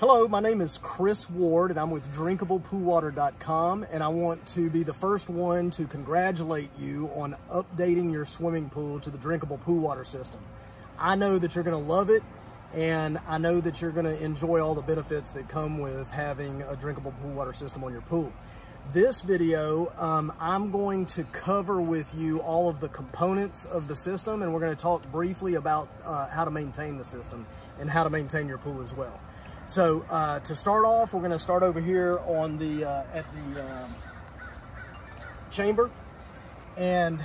Hello, my name is Chris Ward and I'm with drinkablepoolwater.com and I want to be the first one to congratulate you on updating your swimming pool to the drinkable pool water system. I know that you're going to love it and I know that you're going to enjoy all the benefits that come with having a drinkable pool water system on your pool. This video, um, I'm going to cover with you all of the components of the system and we're going to talk briefly about uh, how to maintain the system and how to maintain your pool as well. So uh, to start off, we're going to start over here on the uh, at the um, chamber. And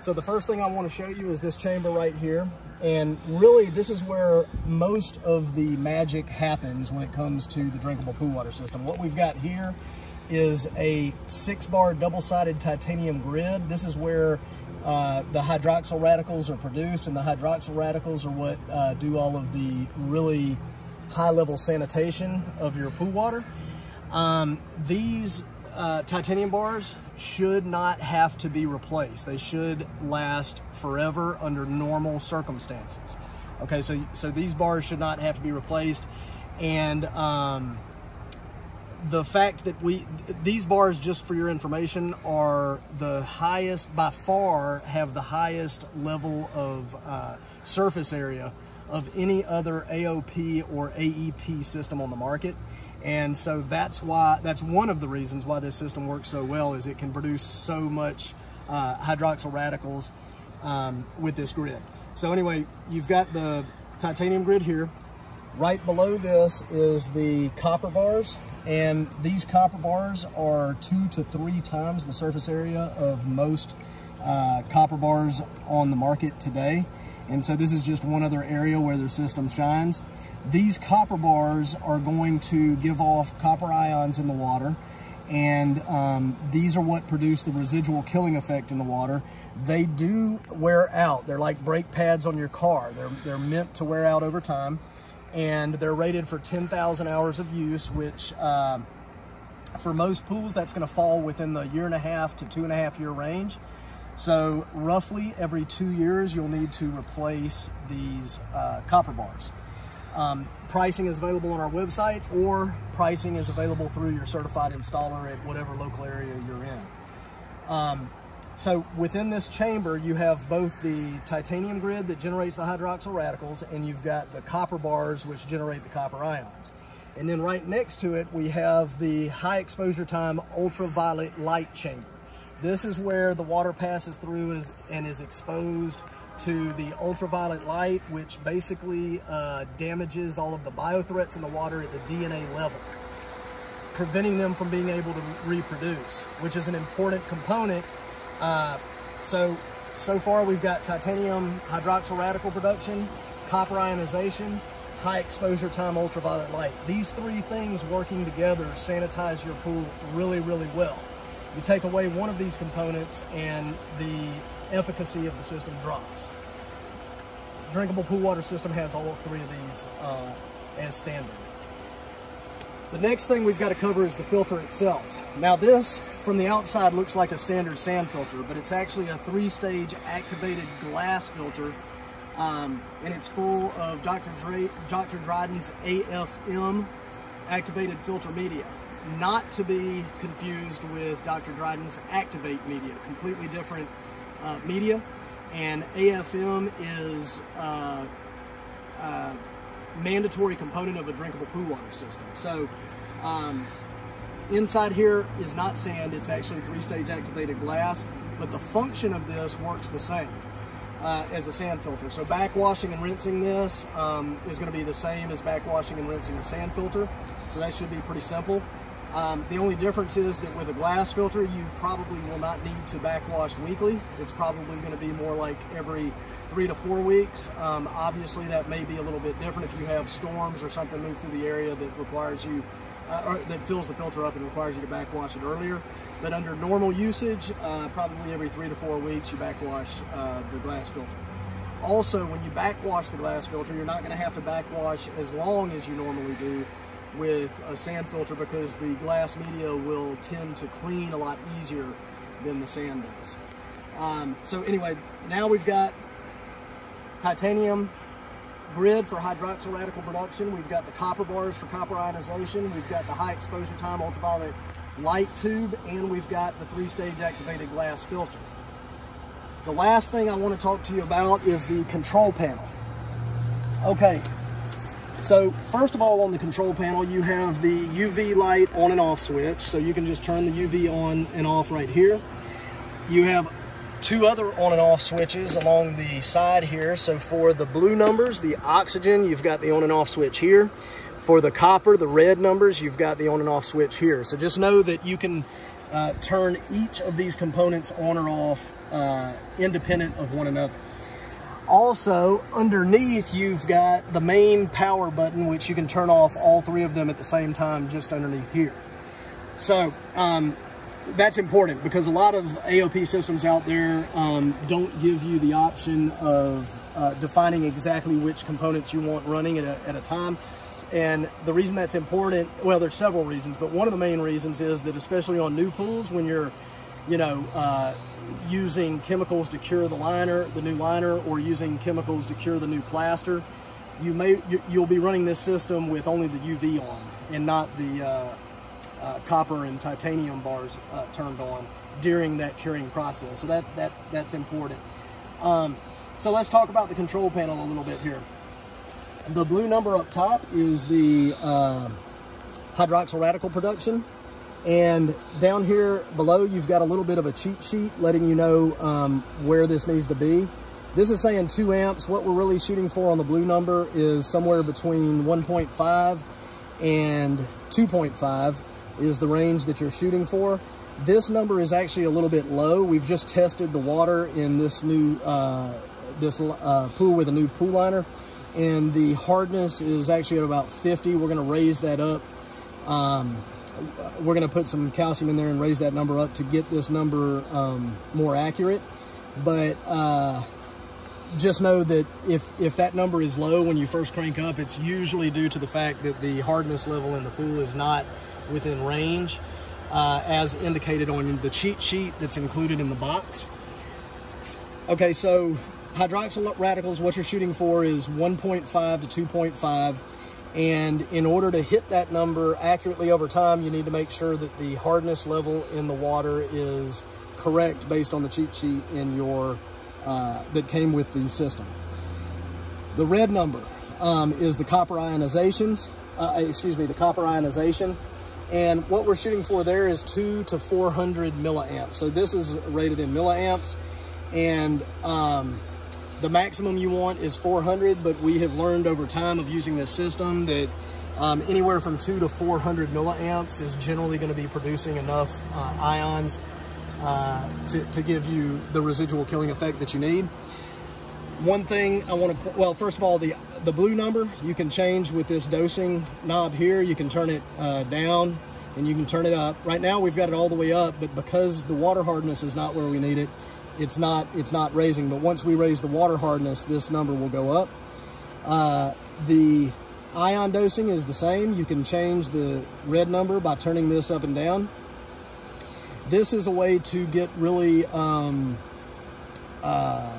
so the first thing I want to show you is this chamber right here. And really, this is where most of the magic happens when it comes to the drinkable pool water system. What we've got here is a six bar double-sided titanium grid. This is where uh, the hydroxyl radicals are produced and the hydroxyl radicals are what uh, do all of the really high level sanitation of your pool water. Um, these uh, titanium bars should not have to be replaced. They should last forever under normal circumstances. Okay, so, so these bars should not have to be replaced. And um, the fact that we, these bars, just for your information, are the highest, by far, have the highest level of uh, surface area of any other AOP or AEP system on the market. And so that's why, that's one of the reasons why this system works so well is it can produce so much uh, hydroxyl radicals um, with this grid. So anyway, you've got the titanium grid here. Right below this is the copper bars and these copper bars are two to three times the surface area of most uh, copper bars on the market today. And so this is just one other area where their system shines. These copper bars are going to give off copper ions in the water and um, these are what produce the residual killing effect in the water. They do wear out. They're like brake pads on your car. They're, they're meant to wear out over time and they're rated for 10,000 hours of use, which uh, for most pools, that's gonna fall within the year and a half to two and a half year range. So roughly every two years, you'll need to replace these uh, copper bars. Um, pricing is available on our website or pricing is available through your certified installer at whatever local area you're in. Um, so within this chamber, you have both the titanium grid that generates the hydroxyl radicals and you've got the copper bars which generate the copper ions. And then right next to it, we have the high exposure time ultraviolet light chamber. This is where the water passes through and is, exposed to the ultraviolet light, which basically uh, damages all of the biothreats in the water at the DNA level, preventing them from being able to reproduce, which is an important component uh, so, so far we've got titanium hydroxyl radical production, copper ionization, high exposure time ultraviolet light. These three things working together sanitize your pool really, really well. You take away one of these components and the efficacy of the system drops. Drinkable pool water system has all three of these uh, as standard. The next thing we've got to cover is the filter itself. Now this, from the outside, looks like a standard sand filter, but it's actually a three-stage activated glass filter, um, and it's full of Dr. Dr. Dryden's AFM activated filter media. Not to be confused with Dr. Dryden's Activate media, completely different uh, media, and AFM is uh, uh, mandatory component of a drinkable pool water system. So um, inside here is not sand, it's actually three-stage activated glass, but the function of this works the same uh, as a sand filter. So backwashing and rinsing this um, is going to be the same as backwashing and rinsing a sand filter. So that should be pretty simple. Um, the only difference is that with a glass filter, you probably will not need to backwash weekly. It's probably going to be more like every three to four weeks. Um, obviously, that may be a little bit different if you have storms or something move through the area that requires you, uh, or that fills the filter up and requires you to backwash it earlier. But under normal usage, uh, probably every three to four weeks, you backwash uh, the glass filter. Also, when you backwash the glass filter, you're not going to have to backwash as long as you normally do with a sand filter because the glass media will tend to clean a lot easier than the sand does. Um, so anyway, now we've got titanium grid for hydroxyl radical production. We've got the copper bars for copper ionization. We've got the high exposure time ultraviolet light tube, and we've got the three-stage activated glass filter. The last thing I want to talk to you about is the control panel. Okay, so first of all on the control panel you have the UV light on and off switch, so you can just turn the UV on and off right here. You have two other on and off switches along the side here. So for the blue numbers, the oxygen, you've got the on and off switch here. For the copper, the red numbers, you've got the on and off switch here. So just know that you can uh, turn each of these components on or off uh, independent of one another. Also, underneath, you've got the main power button, which you can turn off all three of them at the same time just underneath here. So, um, that's important because a lot of AOP systems out there um, don't give you the option of uh, defining exactly which components you want running at a, at a time. And the reason that's important, well, there's several reasons, but one of the main reasons is that especially on new pools, when you're, you know, uh, using chemicals to cure the liner, the new liner, or using chemicals to cure the new plaster, you may you'll be running this system with only the UV on and not the uh, uh, copper and titanium bars uh, turned on during that curing process. So that that that's important. Um, so let's talk about the control panel a little bit here. The blue number up top is the uh, hydroxyl radical production. And down here below, you've got a little bit of a cheat sheet letting you know um, where this needs to be. This is saying 2 amps. What we're really shooting for on the blue number is somewhere between 1.5 and 2.5 is the range that you're shooting for. This number is actually a little bit low. We've just tested the water in this new uh, this uh, pool with a new pool liner and the hardness is actually at about 50. We're going to raise that up. Um, we're going to put some calcium in there and raise that number up to get this number um, more accurate. But uh, just know that if, if that number is low when you first crank up, it's usually due to the fact that the hardness level in the pool is not within range uh, as indicated on the cheat sheet that's included in the box. Okay, so hydroxyl radicals, what you're shooting for is 1.5 to 2.5. And in order to hit that number accurately over time, you need to make sure that the hardness level in the water is correct based on the cheat sheet in your uh, that came with the system. The red number um, is the copper ionizations, uh, excuse me, the copper ionization. And what we're shooting for there is two to 400 milliamps. So this is rated in milliamps. And um, the maximum you want is 400, but we have learned over time of using this system that um, anywhere from two to 400 milliamps is generally going to be producing enough uh, ions uh, to, to give you the residual killing effect that you need. One thing I want to, well, first of all, the, the blue number you can change with this dosing knob here. You can turn it uh, down and you can turn it up. Right now we've got it all the way up, but because the water hardness is not where we need it, it's not it's not raising. But once we raise the water hardness, this number will go up. Uh, the ion dosing is the same. You can change the red number by turning this up and down. This is a way to get really um, uh,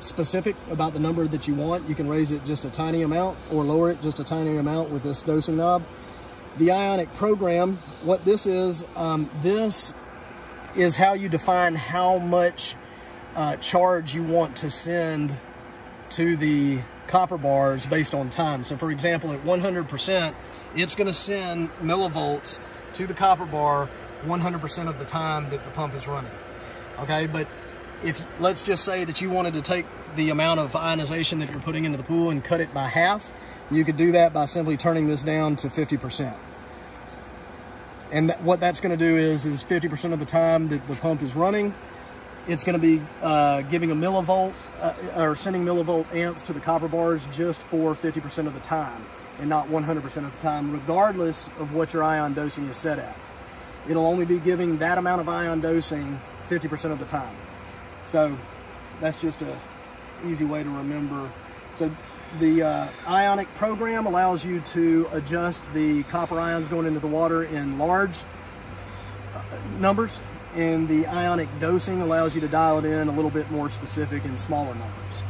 specific about the number that you want. You can raise it just a tiny amount or lower it just a tiny amount with this dosing knob. The ionic program, what this is, um, this is how you define how much uh, charge you want to send to the copper bars based on time. So for example, at 100%, it's gonna send millivolts to the copper bar 100% of the time that the pump is running. Okay, but if let's just say that you wanted to take the amount of ionization that you're putting into the pool and cut it by half, you could do that by simply turning this down to 50%. And what that's gonna do is, is 50% of the time that the pump is running, it's going to be uh, giving a millivolt uh, or sending millivolt amps to the copper bars just for 50% of the time and not 100% of the time, regardless of what your ion dosing is set at. It'll only be giving that amount of ion dosing 50% of the time. So that's just a easy way to remember. So the uh, ionic program allows you to adjust the copper ions going into the water in large uh, numbers and the ionic dosing allows you to dial it in a little bit more specific in smaller numbers.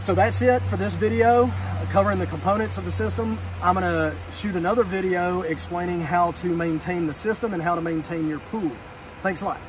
So that's it for this video uh, covering the components of the system. I'm gonna shoot another video explaining how to maintain the system and how to maintain your pool. Thanks a lot.